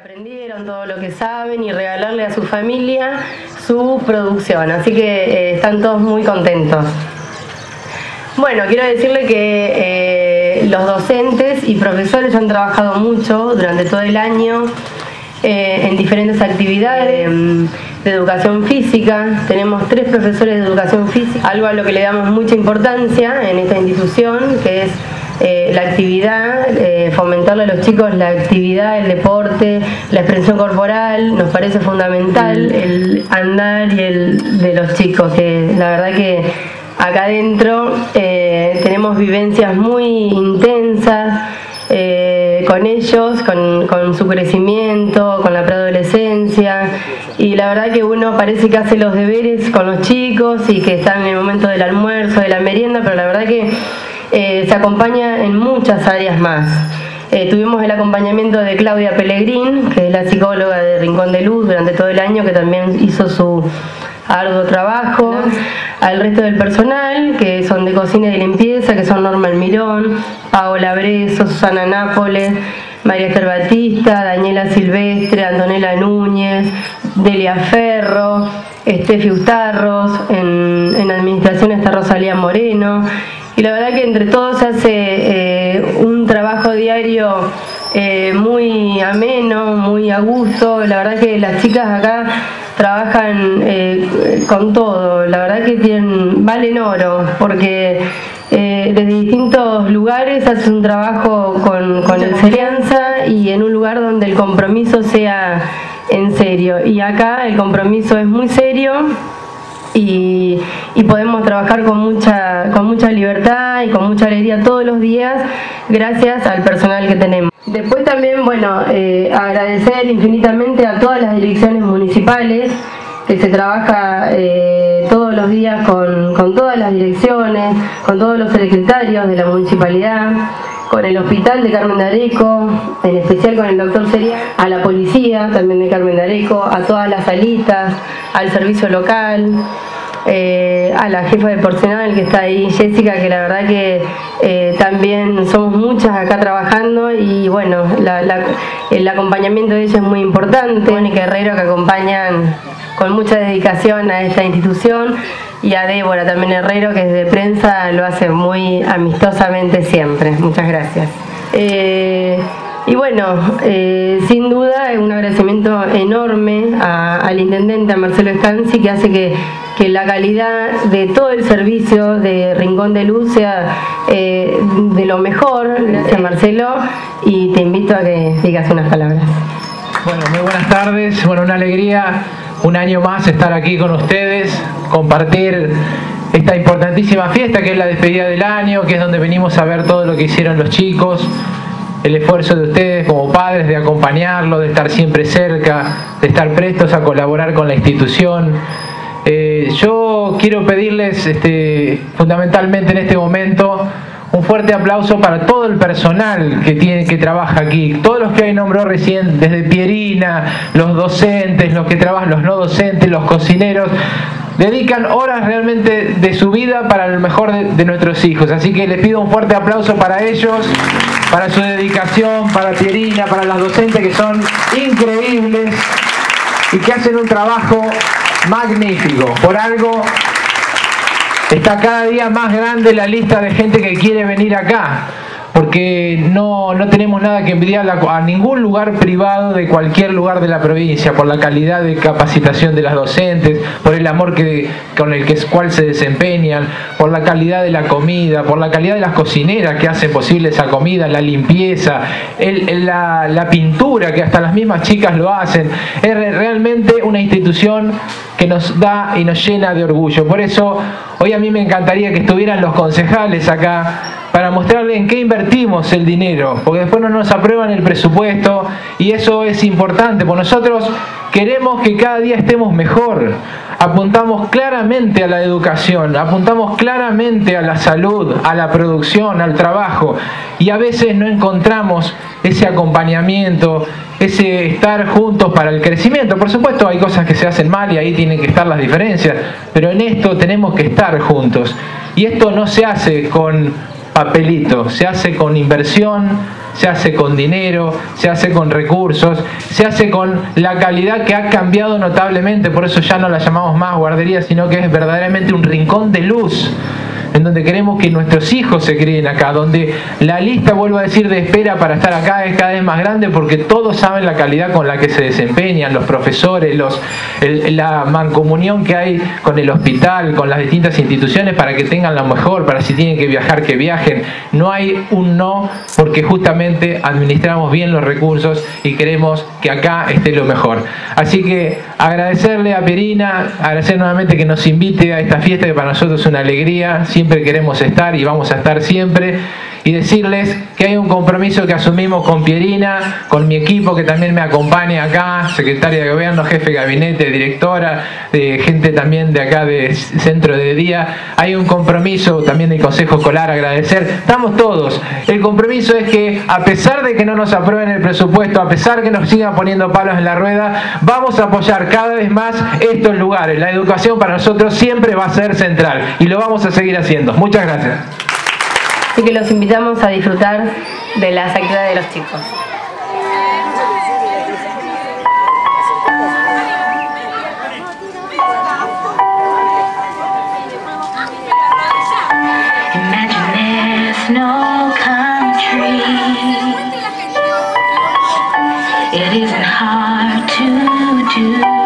aprendieron, todo lo que saben y regalarle a su familia su producción. Así que eh, están todos muy contentos. Bueno, quiero decirle que eh, los docentes y profesores han trabajado mucho durante todo el año eh, en diferentes actividades de educación física. Tenemos tres profesores de educación física, algo a lo que le damos mucha importancia en esta institución, que es eh, la actividad, eh, fomentarle a los chicos la actividad, el deporte, la expresión corporal, nos parece fundamental el andar y el de los chicos, que la verdad que acá adentro eh, tenemos vivencias muy intensas con ellos, con, con, su crecimiento, con la preadolescencia y la verdad que uno parece que hace los deberes con los chicos y que están en el momento del almuerzo, de la merienda, pero la verdad que eh, se acompaña en muchas áreas más. Eh, tuvimos el acompañamiento de Claudia Pellegrín, que es la psicóloga de Rincón de Luz durante todo el año, que también hizo su arduo trabajo. Al resto del personal, que son de cocina y de limpieza, que son Norma Almirón, Paola Breso, Susana Nápoles, María Esther Batista, Daniela Silvestre, Antonella Núñez, Delia Ferro, Estefi Ustarros, en, en administración está Rosalía Moreno, y la verdad que entre todos se hace eh, un trabajo diario eh, muy ameno, muy a gusto. La verdad que las chicas acá trabajan eh, con todo, la verdad que tienen, valen oro, porque desde distintos lugares hacen un trabajo con, con excelencia y en un lugar donde el compromiso sea en serio. Y acá el compromiso es muy serio y, podemos trabajar con mucha, con mucha libertad y con mucha alegría todos los días gracias al personal que tenemos. Después también, bueno, eh, agradecer infinitamente a todas las direcciones municipales que se trabaja eh, todos los días con, con todas las direcciones, con todos los secretarios de la municipalidad con el hospital de Carmen de Areco, en especial con el doctor Sería, a la policía también de Carmen de Areco, a todas las salitas, al servicio local, eh, a la jefa de personal que está ahí, Jessica, que la verdad que eh, también somos muchas acá trabajando y bueno, el acompañamiento de ella es muy importante. Mónica Herrero que acompañan con mucha dedicación a esta institución y a Débora también Herrero, que desde prensa lo hace muy amistosamente siempre. Muchas gracias. Eh, y bueno, eh, sin duda un agradecimiento enorme al intendente, a Marcelo Escanzi, que hace que, la calidad de todo el servicio de Rincón de Luz sea eh, de lo mejor. Gracias Marcelo y te invito a que digas unas palabras. Bueno, muy buenas tardes, bueno, una alegría un año más estar aquí con ustedes, compartir esta importantísima fiesta que es la despedida del año, que es donde venimos a ver todo lo que hicieron los chicos, el esfuerzo de ustedes como padres de acompañarlo, de estar siempre cerca, de estar prestos a colaborar con la institución. Eh, yo quiero pedirles este, fundamentalmente en este momento un fuerte aplauso para todo el personal que tiene que trabaja aquí, todos los que hay nombró recién, desde Pierina, los docentes, los que trabajan, los no docentes, los cocineros, dedican horas realmente de su vida para el mejor de, nuestros hijos. Así que les pido un fuerte aplauso para ellos, para su dedicación, para Pierina, para las docentes que son increíbles y que hacen un trabajo magnífico. Por algo está cada día más grande la lista de gente que quiere venir acá porque no, no tenemos nada que envidiar a, ningún lugar privado de cualquier lugar de la provincia, por la calidad de capacitación de las docentes, por el amor con el que, cual se desempeñan, por la calidad de la comida, por la calidad de las cocineras que hacen posible esa comida, la limpieza, la, la pintura, que hasta las mismas chicas lo hacen. Es realmente una institución que nos da y nos llena de orgullo. Por eso hoy a mí me encantaría que estuvieran los concejales acá para mostrarles en qué invertimos el dinero, porque después no nos aprueban el presupuesto y eso es importante, porque nosotros queremos que cada día estemos mejor. Apuntamos claramente a la educación, apuntamos claramente a la salud, a la producción, al trabajo y a veces no encontramos ese acompañamiento, ese estar juntos para el crecimiento. Por supuesto hay cosas que se hacen mal y ahí tienen que estar las diferencias, pero en esto tenemos que estar juntos. Y esto no se hace con papelito, se hace con inversión, se hace con dinero, se hace con recursos, se hace con la calidad que ha cambiado notablemente, por eso ya no la llamamos más guardería, sino que es verdaderamente un rincón de luz en donde queremos que nuestros hijos se críen acá, donde la lista, vuelvo a decir, de espera para estar acá es cada vez más grande porque todos saben la calidad con la que se desempeñan, los profesores, los, la mancomunión que hay con el hospital, con las distintas instituciones para que tengan lo mejor, para si tienen que viajar, que viajen. No hay un no porque justamente administramos bien los recursos y queremos que acá esté lo mejor. Así que agradecerle a Perina, agradecer nuevamente que nos invite a esta fiesta que para nosotros es una alegría queremos estar y vamos a estar siempre y decirles que hay un compromiso que asumimos con Pierina, con mi equipo que también me acompaña acá, secretaria de gobierno, jefe de gabinete, directora, de gente también de acá de centro de día. Hay un compromiso también del Consejo Escolar, agradecer. Estamos todos. El compromiso es que a pesar de que no nos aprueben el presupuesto, a pesar que nos sigan poniendo palos en la rueda, vamos a apoyar cada vez más estos lugares. La educación para nosotros siempre va a ser central y lo vamos a seguir haciendo. Muchas gracias. Así que los invitamos a disfrutar de las actividades de los chicos. no country. It isn't hard to do.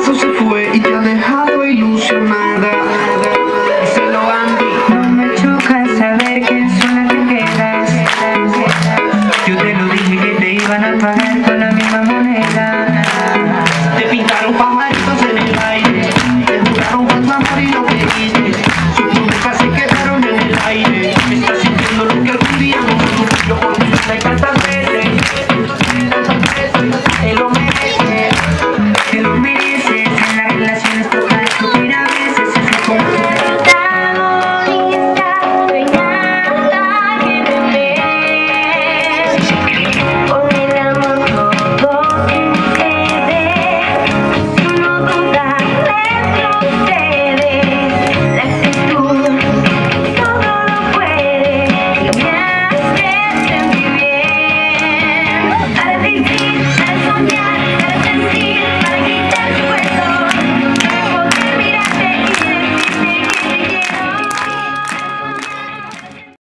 brazo se fue y ya